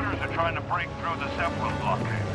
Marauders are trying to break through the Zeppelin blockade.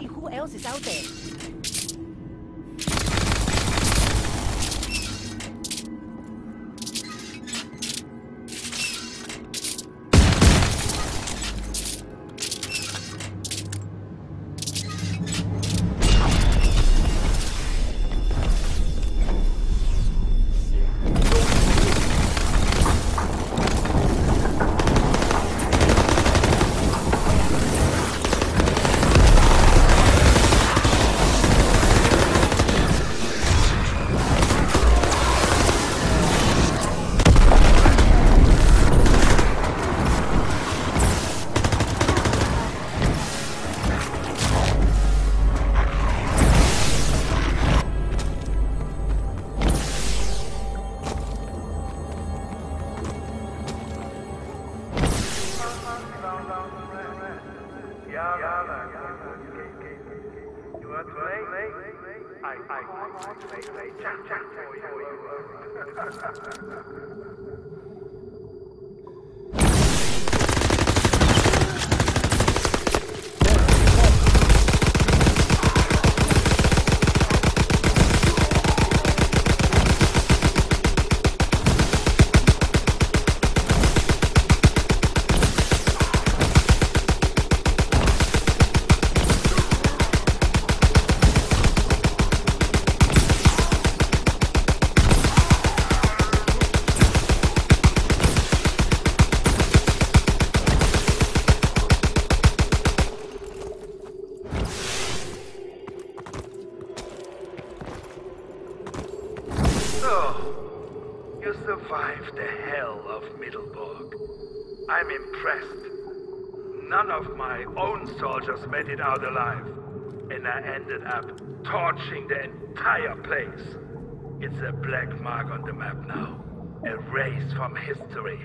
See who else is out there. I, I, I, I, I, check, check for you. So, you survived the hell of Middleburg. I'm impressed. None of my own soldiers made it out alive. And I ended up torching the entire place. It's a black mark on the map now. Erased from history.